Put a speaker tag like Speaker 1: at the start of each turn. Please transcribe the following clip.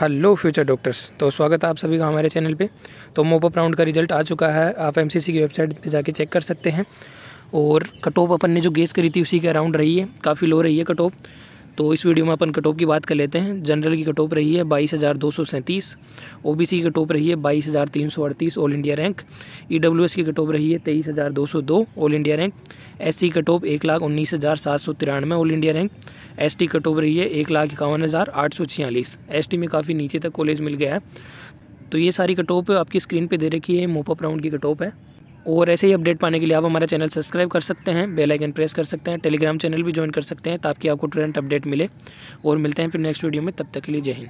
Speaker 1: Hello future doctors तो स्वागत है आप सभी का हमारे चैनल पे। तो मोपअप राउंड का रिज़ल्ट आ चुका है, आप एमसीसी की वेबसाइट पे जाके चेक कर सकते हैं। और कट ऑफ़ अपन ने जो गेस करी थी उसी के अराउंड रही है, काफ़ी लो रही है कट ऑफ़। तो इस वीडियो में अपन कटोप की बात कर लेते हैं। जनरल की कटोप रही है बाईस हज़ार दो सौ सैंतीस ओ बी सी की कटोप रही है बाईस हज़ार तीन सौ अड़तीस all India rank E W S की कटोप रही है तेईस हज़ार दो सौ दो all India rank S C cutoff एक लाख उन्नीस हज़ार सात सौ तिरानवे all India rank S T cutoff रही है एक लाख इक्यावन हज़ार आठ सौ छियालीस। एस टी में काफ़ी नीचे तक कॉलेज मिल गया है। तो ये सारी कटोप आपकी स्क्रीन पे दे रखी है मोपअप राउंड की कटोप है। और ऐसे ही अपडेट पाने के लिए आप हमारा चैनल सब्सक्राइब कर सकते हैं बेल आइकन प्रेस कर सकते हैं टेलीग्राम चैनल भी ज्वाइन कर सकते हैं, ताकि आपको तुरंत अपडेट मिले। और मिलते हैं फिर नेक्स्ट वीडियो में, तब तक के लिए जय हिंद।